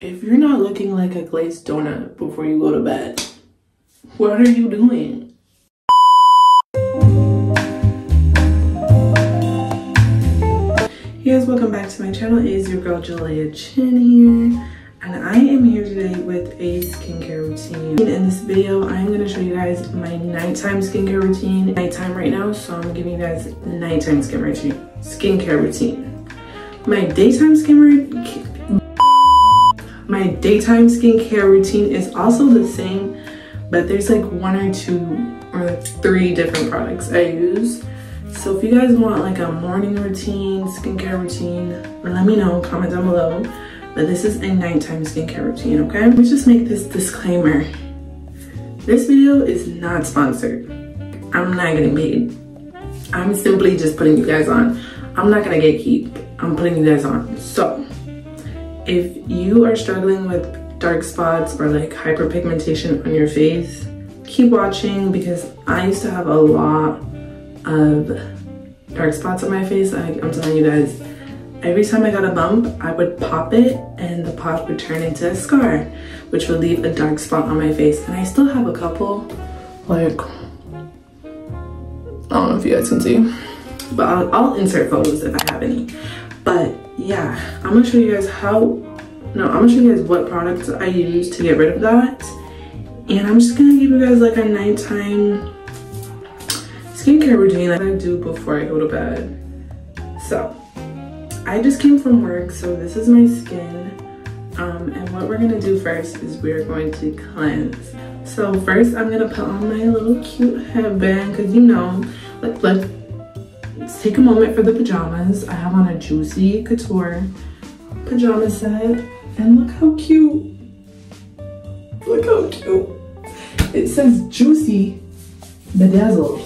If you're not looking like a glazed donut before you go to bed, what are you doing? Hey guys, welcome back to my channel. It is your girl Jalayah Chin here. And I am here today with a skincare routine. In this video, I'm going to show you guys my nighttime skincare routine. Nighttime right now, so I'm giving you guys nighttime skin routine, skincare routine. My daytime skin routine my daytime skincare routine is also the same, but there's like one or two or three different products I use. So if you guys want like a morning routine, skincare routine, let me know, comment down below. But this is a nighttime skincare routine, okay? Let me just make this disclaimer. This video is not sponsored. I'm not getting paid. I'm simply just putting you guys on. I'm not gonna get keep. I'm putting you guys on. So if you are struggling with dark spots or like hyperpigmentation on your face, keep watching because I used to have a lot of dark spots on my face. I, I'm telling you guys, every time I got a bump, I would pop it and the pop would turn into a scar, which would leave a dark spot on my face. And I still have a couple, like, I don't know if you guys can see, but I'll, I'll insert photos if I have any. But yeah, I'm gonna show you guys how, no, I'm gonna show you guys what products I use to get rid of that. And I'm just gonna give you guys like a nighttime skincare routine that I do before I go to bed. So, I just came from work, so this is my skin. Um, and what we're gonna do first is we're going to cleanse. So first I'm gonna put on my little cute headband, cause you know, like, let, Take a moment for the pajamas. I have on a Juicy Couture pajama set. And look how cute. Look how cute. It says Juicy Bedazzled.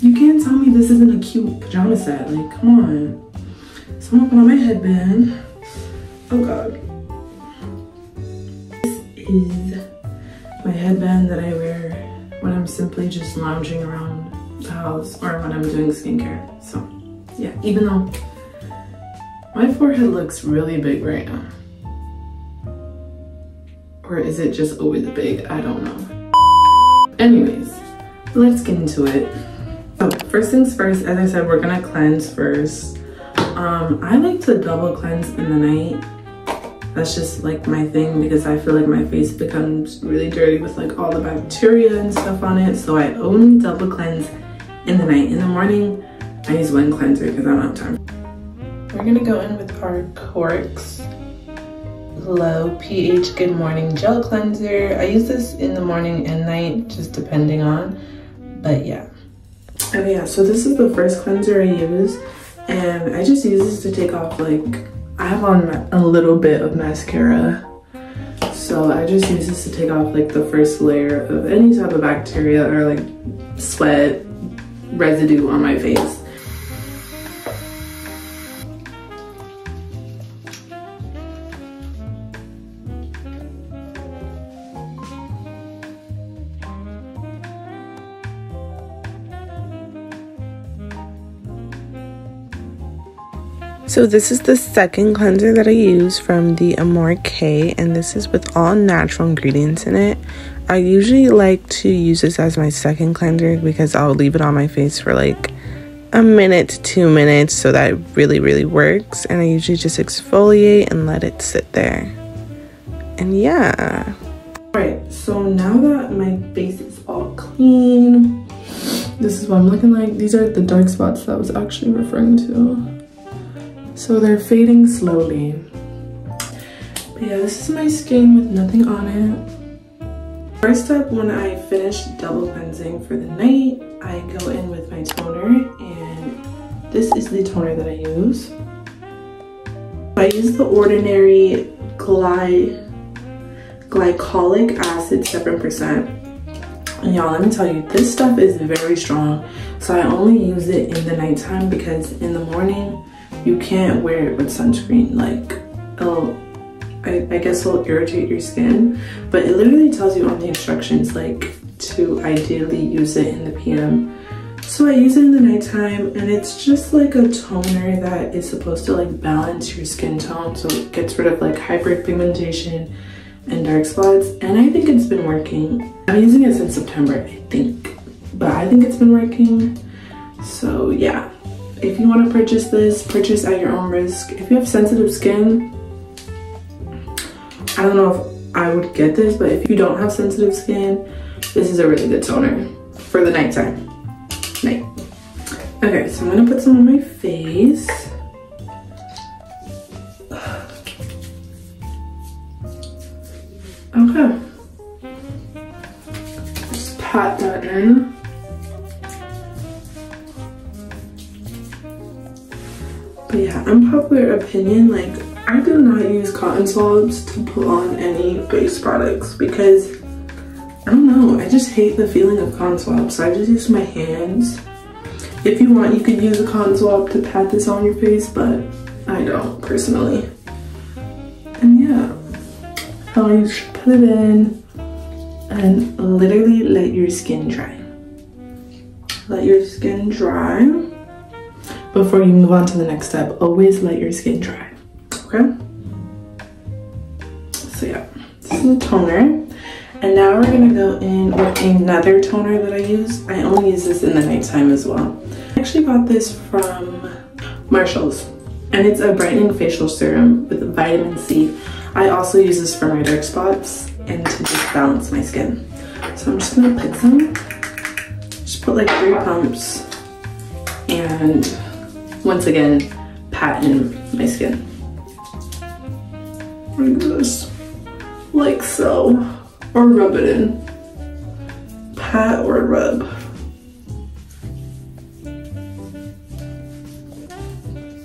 You can't tell me this isn't a cute pajama set. Like, come on. So I'm gonna put on my headband. Oh God. This is my headband that I wear when I'm simply just lounging around house or when I'm doing skincare. So yeah, even though my forehead looks really big right now. Or is it just always big? I don't know. Anyways, let's get into it. So first things first, as I said, we're gonna cleanse first. Um, I like to double cleanse in the night. That's just like my thing because I feel like my face becomes really dirty with like all the bacteria and stuff on it. So I only double cleanse in the night. In the morning, I use one cleanser because I don't have time. We're gonna go in with our COSRX Low pH Good Morning Gel Cleanser. I use this in the morning and night, just depending on, but yeah. Oh yeah, so this is the first cleanser I use, and I just use this to take off like, I have on a little bit of mascara, so I just use this to take off like the first layer of any type of bacteria or like sweat residue on my face. So this is the second cleanser that I use from the Amour K and this is with all natural ingredients in it. I usually like to use this as my second cleanser because I'll leave it on my face for like a minute to two minutes so that it really really works and I usually just exfoliate and let it sit there. And yeah. Alright, so now that my face is all clean, this is what I'm looking like. These are the dark spots that I was actually referring to. So they're fading slowly. But yeah, this is my skin with nothing on it. First up, when I finish double cleansing for the night, I go in with my toner and this is the toner that I use. I use the Ordinary Gly Glycolic Acid 7%. And y'all, let me tell you, this stuff is very strong. So I only use it in the nighttime because in the morning, you can't wear it with sunscreen. Like, it'll, I, I guess it'll irritate your skin, but it literally tells you on the instructions, like, to ideally use it in the PM. So I use it in the nighttime and it's just like a toner that is supposed to like balance your skin tone. So it gets rid of like hyperpigmentation and dark spots. And I think it's been working. I'm using it since September, I think. But I think it's been working. So yeah, if you want to purchase this, purchase at your own risk. If you have sensitive skin, I don't know if I would get this, but if you don't have sensitive skin, this is a really good toner for the nighttime night. Okay, so I'm gonna put some on my face. Okay. Just pat that in. But yeah, unpopular opinion, like I do not use cotton swabs to put on any face products because I don't know. I just hate the feeling of cotton swabs, so I just use my hands. If you want, you could use a cotton swab to pat this on your face, but I don't personally. And yeah, how you should put it in and literally let your skin dry. Let your skin dry before you move on to the next step. Always let your skin dry, okay? So yeah, this is the toner. And now we're gonna go in with another toner that I use. I only use this in the nighttime as well. I actually bought this from Marshall's and it's a brightening facial serum with vitamin C. I also use this for my dark spots and to just balance my skin. So I'm just gonna put some, just put like three pumps and once again, pat in my skin. Like this, like so or rub it in. Pat or rub.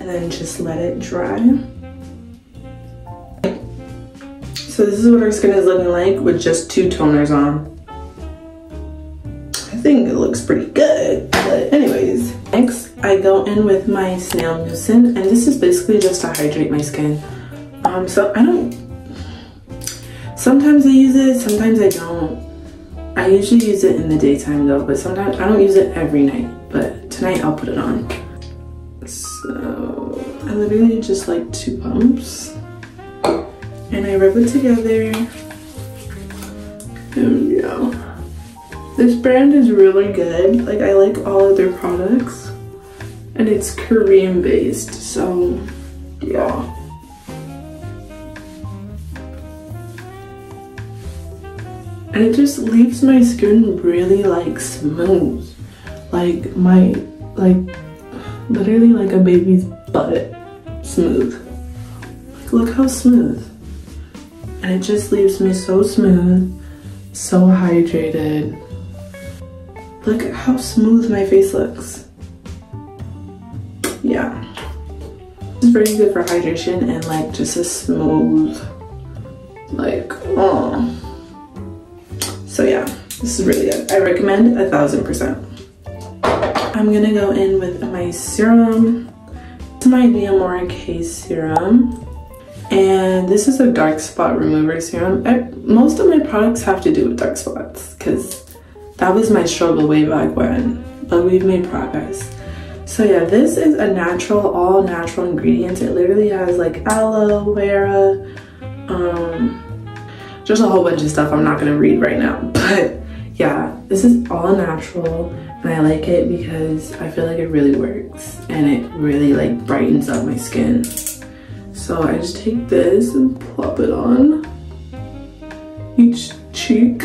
And then just let it dry. So this is what our skin is looking like with just two toners on. I think it looks pretty good, but anyways. Next, I go in with my Snail Mucin, and this is basically just to hydrate my skin. Um, so I don't Sometimes I use it, sometimes I don't. I usually use it in the daytime though, but sometimes I don't use it every night, but tonight I'll put it on. So I literally just like two pumps and I rub it together. And yeah, this brand is really good. Like I like all of their products and it's Korean based, so yeah. And it just leaves my skin really like smooth. Like my like literally like a baby's butt smooth. Like look how smooth. And it just leaves me so smooth so hydrated. Look at how smooth my face looks. Yeah. It's very good for hydration and like just a smooth like oh so yeah, this is really good. I recommend a thousand percent. I'm gonna go in with my serum. It's my Neomora K serum. And this is a dark spot remover serum. I, most of my products have to do with dark spots because that was my struggle way back when, but we've made progress. So yeah, this is a natural, all natural ingredients. It literally has like aloe vera, um, just a whole bunch of stuff I'm not gonna read right now. But yeah, this is all natural and I like it because I feel like it really works and it really like brightens up my skin. So I just take this and plop it on each cheek.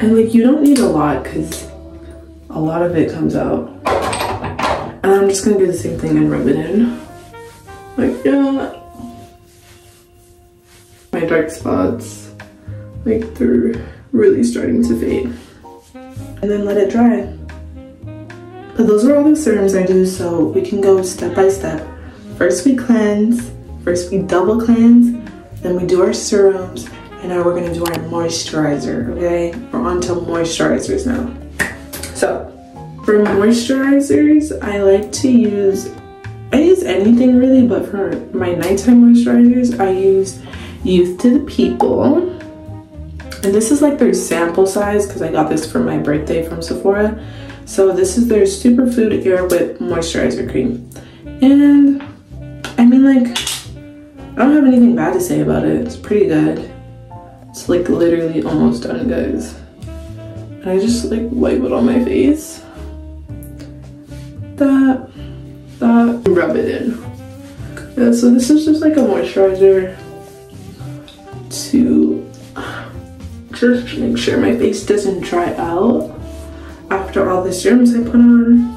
And like you don't need a lot because a lot of it comes out. And I'm just gonna do the same thing and rub it in. Like yeah. My dark spots like they're really starting to fade. And then let it dry. But those are all the serums I do, so we can go step by step. First we cleanse, first we double cleanse, then we do our serums, and now we're gonna do our moisturizer, okay? We're on to moisturizers now. So, for moisturizers, I like to use, I use anything really, but for my nighttime moisturizers, I use Youth to the People. And this is like their sample size because I got this for my birthday from Sephora. So this is their Superfood Air Whip Moisturizer Cream. And I mean like, I don't have anything bad to say about it. It's pretty good. It's like literally almost done guys. And I just like wipe it on my face. That, that, rub it in. Yeah, so this is just like a moisturizer to just make sure my face doesn't dry out after all the serums I put on.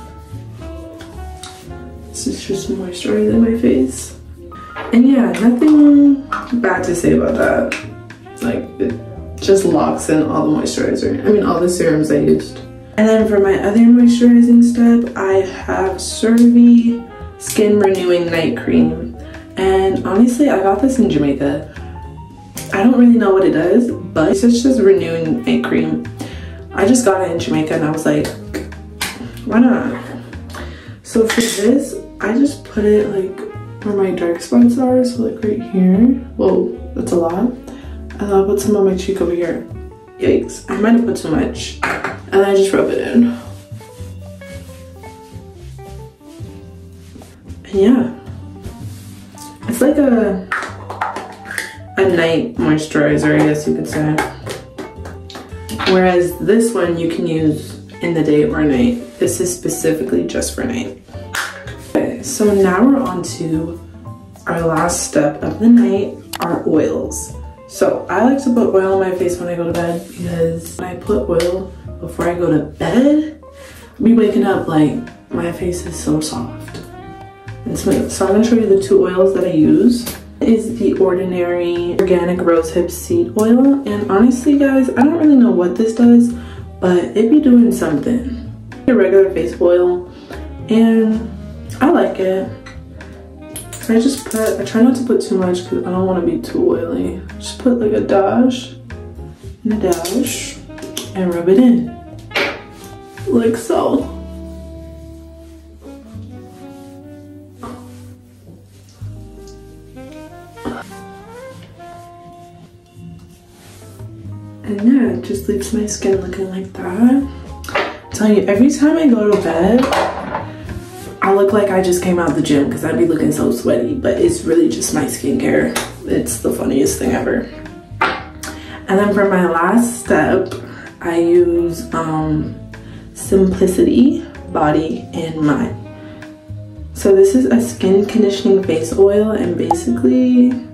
This is just moisturizing my face. And yeah, nothing bad to say about that. Like, it just locks in all the moisturizer. I mean, all the serums I used. And then for my other moisturizing step, I have CeraVe Skin Renewing Night Cream. And honestly, I got this in Jamaica. I don't really know what it does, but it's just renewing night cream. I just got it in Jamaica and I was like, why not? So for this, I just put it like where my dark spots are, so like right here. Whoa, that's a lot. And I'll put some on my cheek over here. Yikes, I might have put too much. And I just rub it in. And yeah, it's like a a night moisturizer, I guess you could say. Whereas this one you can use in the day or night. This is specifically just for night. Okay, so now we're on to our last step of the night, our oils. So I like to put oil on my face when I go to bed because when I put oil before I go to bed, be waking up like my face is so soft and smooth. So I'm gonna show you the two oils that I use. Is the Ordinary Organic Rosehip Seed Oil. And honestly guys, I don't really know what this does, but it be doing something. A regular face oil and I like it. I just put, I try not to put too much because I don't want to be too oily. Just put like a dash and a dash and rub it in. Like so. And yeah, it just leaves my skin looking like that. I'm telling you, every time I go to bed, I look like I just came out of the gym because I'd be looking so sweaty, but it's really just my skincare. It's the funniest thing ever. And then for my last step, I use um, Simplicity Body and Mind. So this is a skin conditioning face oil and basically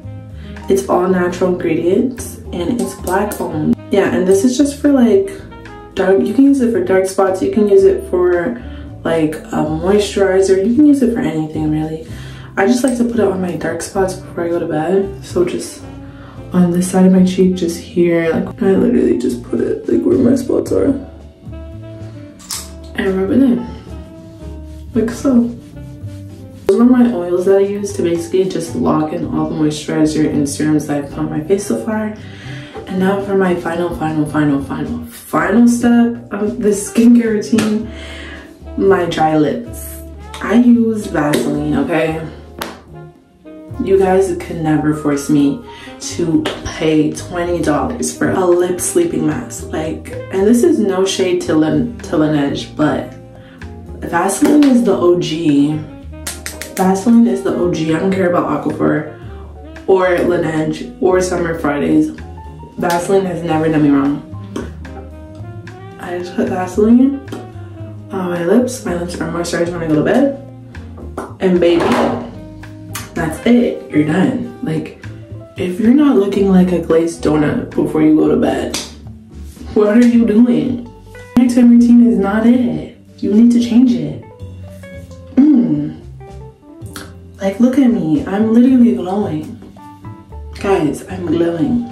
it's all natural ingredients and it's black owned. Yeah, and this is just for like dark, you can use it for dark spots, you can use it for like a moisturizer. You can use it for anything really. I just like to put it on my dark spots before I go to bed. So just on this side of my cheek, just here. Like I literally just put it like where my spots are. And rub it in. Like so. Those are my oils that I use to basically just lock in all the moisturizer and serums that I've put on my face so far. And now for my final, final, final, final, final step of this skincare routine my dry lips. I use Vaseline, okay? You guys could never force me to pay $20 for a lip sleeping mask. Like, and this is no shade to, Lin to Laneige, but Vaseline is the OG. Vaseline is the OG. I don't care about Aquaphor or Laneige or Summer Fridays. Vaseline has never done me wrong. I just put Vaseline on my lips. My lips are moisturized when I go to bed. And baby, that's it. You're done. Like, if you're not looking like a glazed donut before you go to bed, what are you doing? Nighttime routine is not it. You need to change it. Like, look at me. I'm literally glowing. Guys, I'm glowing.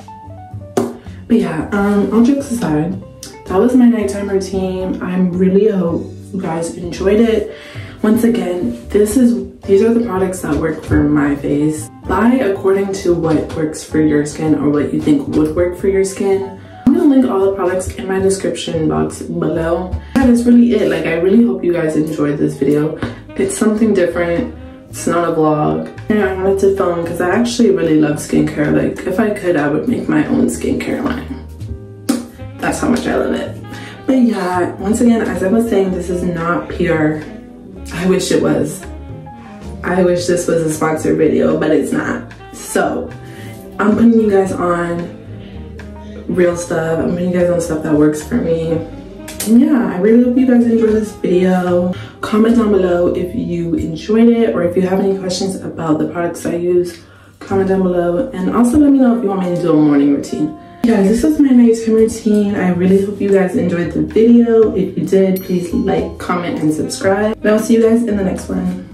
But yeah, um, all jokes aside, that was my nighttime routine. I really hope you guys enjoyed it. Once again, this is these are the products that work for my face. Buy according to what works for your skin or what you think would work for your skin. I'm gonna link all the products in my description box below. That is really it. Like I really hope you guys enjoyed this video. It's something different. It's not a vlog. And I wanted to film because I actually really love skincare. Like if I could, I would make my own skincare line. That's how much I love it. But yeah, once again, as I was saying, this is not PR. I wish it was. I wish this was a sponsored video, but it's not. So I'm putting you guys on real stuff. I'm putting you guys on stuff that works for me. And yeah, I really hope you guys enjoy this video. Comment down below if you enjoyed it or if you have any questions about the products I use. Comment down below and also let me know if you want me to do a morning routine. Guys, this was my nighttime routine. I really hope you guys enjoyed the video. If you did, please like, comment, and subscribe. And I'll see you guys in the next one.